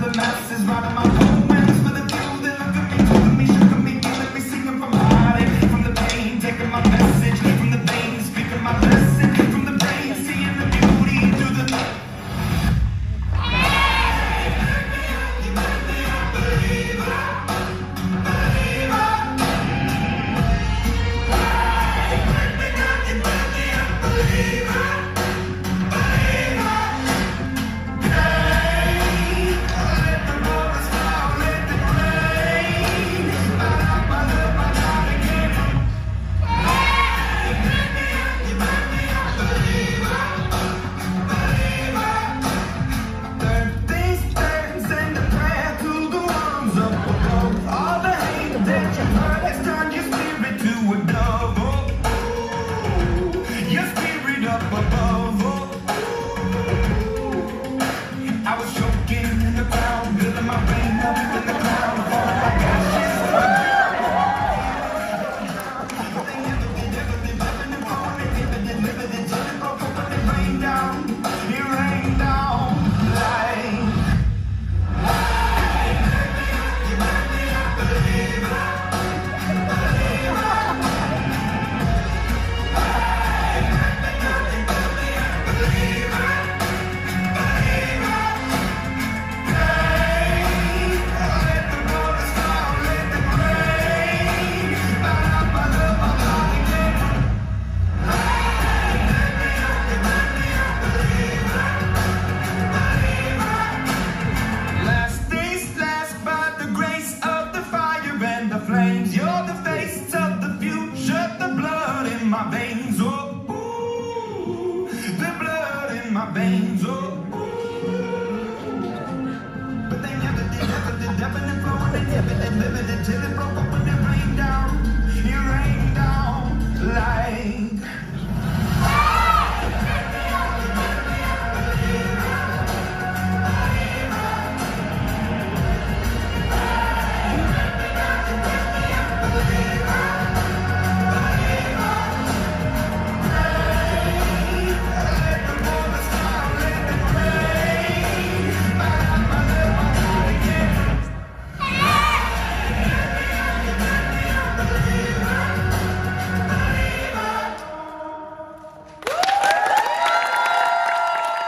the masses running my home. veins, oh. But they never did, never did, never did, never never did, never did, till it broke